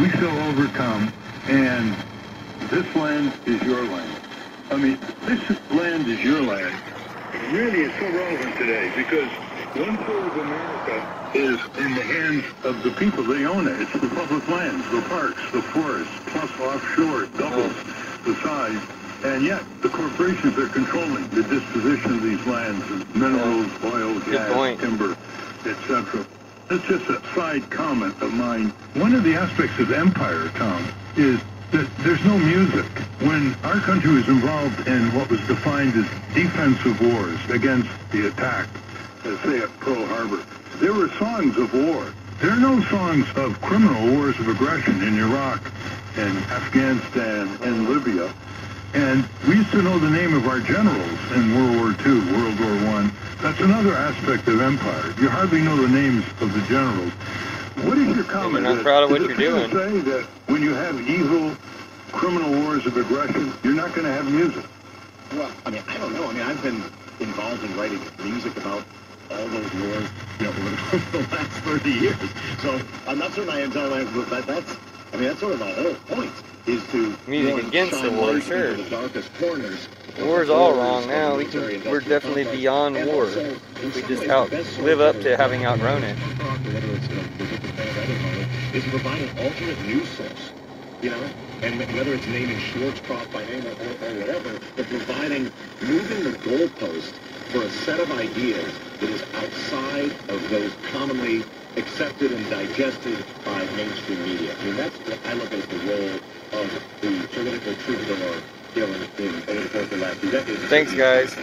we shall overcome, and this land is your land. I mean, this land is your land. Really, it's so relevant today because one third of America is in the hands of the people. They own it. It's the public lands, the parks, the forests, plus offshore doubles the size. And yet, the corporations are controlling the disposition of these lands, minerals, oil, gas, timber, etc. That's just a side comment of mine. One of the aspects of empire, Tom, is that there's no music. When our country was involved in what was defined as defensive wars against the attack, say at Pearl Harbor, there were songs of war. There are no songs of criminal wars of aggression in Iraq and Afghanistan and Libya. And we used to know the name of our generals in World War II, World War I. That's another aspect of empire. You hardly know the names of the generals. What is your comment? I'm proud of what you're fair to doing. Say that when you have evil, criminal wars of aggression, you're not going to have music. Well, I mean, I don't know. I mean, I've been involved in writing music about all those wars, you know, over the last 30 years. So I'm not certain I entirely, but that, that's, I mean, that's sort of the whole point, is to Music one, against the shine war, light sure. the darkest corners. War's all wrong now. We can, we're definitely beyond war. We just out- live up to having outgrown it. is provide an alternate news source, you know, and whether it's naming Schwarzkopf by name or, or, or whatever, but providing, moving the goalpost for a set of ideas that is outside of those commonly accepted and digested by mainstream media. I mean, that's what I look at as the role of the political troubadour, you know, in, in, Thanks, guys.